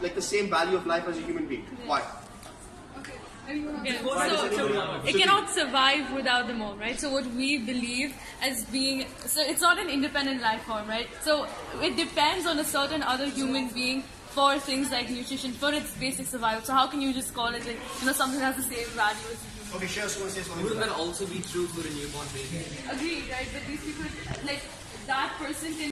like the same value of life as a human being. Why? Okay. so it cannot survive without them all, right? So what we believe as being, so it's not an independent life form, right? So it depends on a certain other human being for things like nutrition, for its basic survival. So how can you just call it like, you know, something that has the same value as? Okay, sure, so say something. Wouldn't that also be true for a newborn baby? Agreed, right? But these people, like, that person can